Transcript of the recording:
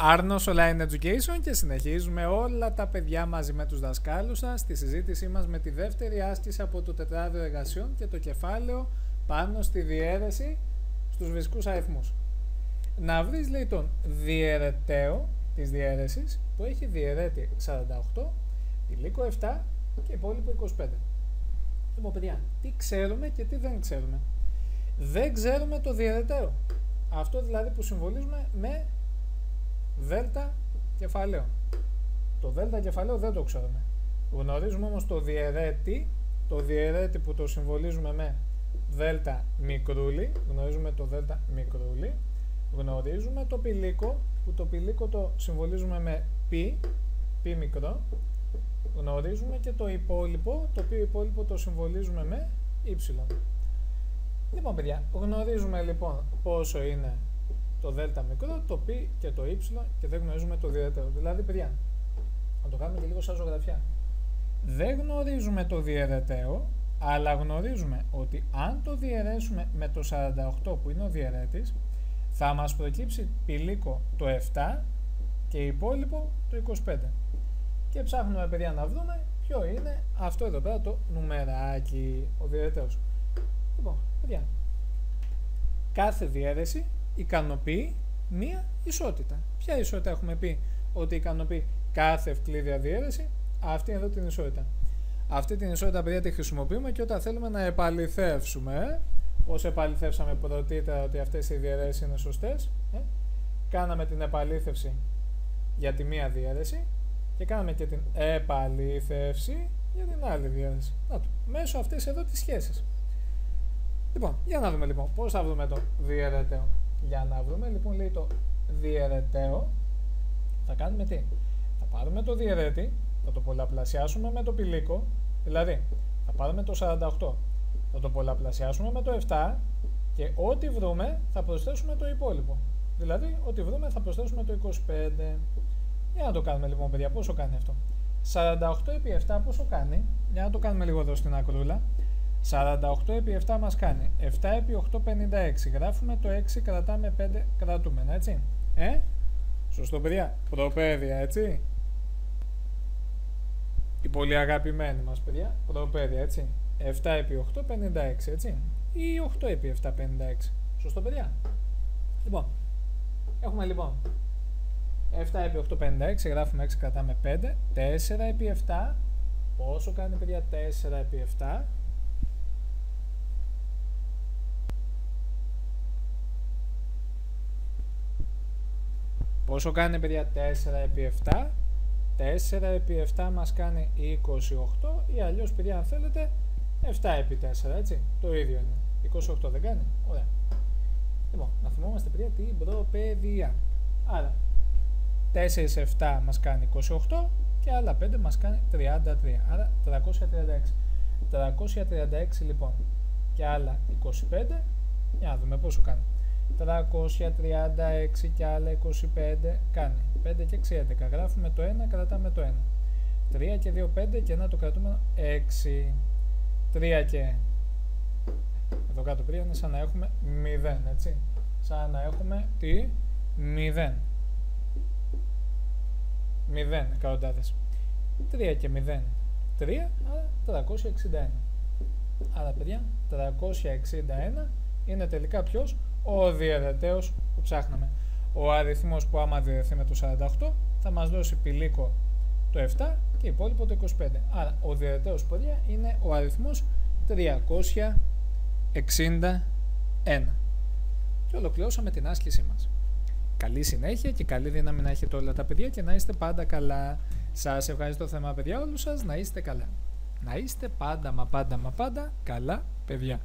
Άρνος Online Education και συνεχίζουμε όλα τα παιδιά μαζί με τους δασκάλους σας στη συζήτησή μας με τη δεύτερη άσκηση από το τετράδιο εργασιών και το κεφάλαιο πάνω στη διαίρεση στους φυσικούς αριθμούς. Να βρεις λέει τον διαιρεταίο της διαίρεσης που έχει διαιρέτη 48, υλίκο 7 και υπόλοιπο 25. Λοιπόν παιδιά, τι ξέρουμε και τι δεν ξέρουμε. Δεν ξέρουμε το διαιρεταίο. Αυτό δηλαδή που συμβολίζουμε με δέλτα κεφαλαίο. Το δέλτα κεφαλαίο δεν το ξέρουμε. Γνωρίζουμε όμως το διαιρέτη, το διαιρέτη που το συμβολίζουμε με δέλτα μικρούλι, γνωρίζουμε το δέλτα μικρούλι, γνωρίζουμε το πηλίκο, που το πηλίκο το συμβολίζουμε με π, π μικρό, γνωρίζουμε και το υπόλοιπο, το οποίο υπόλοιπο το συμβολίζουμε με y. Λοιπόν παιδιά, γνωρίζουμε λοιπόν πόσο είναι το δ μικρό, το π και το y και δεν γνωρίζουμε το διαιρεταίο. Δηλαδή, παιδιά, να το κάνουμε και λίγο σαν ζωγραφιά. Δεν γνωρίζουμε το διαιρεταίο, αλλά γνωρίζουμε ότι αν το διαιρέσουμε με το 48 που είναι ο διαιρέτης, θα μας προκύψει πηλίκο το 7 και υπόλοιπο το 25. Και ψάχνουμε, παιδιά, να βρούμε ποιο είναι αυτό εδώ πέρα το νουμεράκι, ο διαιρεταίος. Λοιπόν, παιδιά, κάθε διαίρεση ικανοποιεί μία ισότητα. Ποια ισότητα έχουμε πει ότι ικανοποιεί κάθε ευκλήδια διαίρεση, αυτή εδώ την ισότητα. Αυτή την ισότητα παιδιά τη χρησιμοποιούμε και όταν θέλουμε να επαληθεύσουμε, όσο επαληθεύσαμε πρωτήτερα ότι αυτές οι διαιρέσεις είναι σωστές, ε, κάναμε την επαλήθευση για τη μία διαίρεση και κάναμε και την επαλήθευση για την άλλη διαίρεση. Να το, μέσω αυτές εδώ τις σχέσεις. Λοιπόν, για να δούμε λοιπόν πώς θα βρούμε το διαιρεταίο. Για να βρούμε λοιπόν λέει το διαιρεταίο, θα κάνουμε τι; Θα πάρουμε το διαιρέτη, θα το πολλαπλασιάσουμε με το πηλίκο, δηλαδή θα πάρουμε το 48, θα το πολλαπλασιάσουμε με το 7 και ό,τι βρούμε θα προσθέσουμε το υπόλοιπο. Δηλαδή, ό,τι βρούμε θα προσθέσουμε το 25. Για να το κάνουμε λοιπόν, παιδιά, πόσο κάνει αυτό; 48 επί 7 πόσο κάνει, για να το κάνουμε λίγο εδώ στην ακρούλα. 48 επί 7 μας κάνει. 7 επί 8 56 γράφουμε το 6 κρατάμε 5 κρατούμε έτσι. Ε; Σωστό παιδιά. Προπαίδεια έτσι. Η πολύ αγαπημένη μας παιδιά. Προπαίδεια έτσι. 7 επί 8 56 έτσι. Ή 8 επί 7 56 σωστό παιδιά. Λοιπόν έχουμε λοιπόν 7 επί 8 56 γράφουμε 6 κρατάμε 5 4 επί 7 πόσο κάνει παιδιά; 4 επί 7 Πόσο κάνει παιδιά 4 επί 7. 4 επί 7 μας κάνει 28 ή αλλιώς παιδιά αν θέλετε 7 επί 4 έτσι. Το ίδιο είναι. 28 δεν κάνει. Ωραία. Λοιπόν, να θυμόμαστε παιδιά την προπαιδεία. Άρα 4 σε 7 μας κάνει 28 και άλλα 5 μας κάνει 33. Άρα 336. 336 λοιπόν και άλλα 25. Για να δούμε πόσο κάνει. 336 και άλλα 25 κάνει. 5 και 6 11 γράφουμε το 1 κρατάμε το 1 3 και 2 5 και 1 το κρατούμε 6 3 και εδώ κάτω πριν είναι σαν να έχουμε 0 έτσι. Σαν να έχουμε τι; 0 0 εκατοντάδες. 3 και 0 3 άρα 361 άρα παιδιά 361 είναι τελικά ποιος; Ο διαιρεταίος που ψάχναμε. Ο αριθμός που άμα διαιρεθεί με το 48 θα μας δώσει πηλίκο το 7 και υπόλοιπο το 25. Άρα ο διαιρεταίος παιδιά είναι ο αριθμός 361. Και ολοκληρώσαμε την άσκησή μας. Καλή συνέχεια και καλή δύναμη να έχετε όλα τα παιδιά και να είστε πάντα καλά. Σας ευχαριστώ θέμα παιδιά όλους σας, να είστε καλά. Να είστε πάντα μα πάντα μα πάντα καλά παιδιά.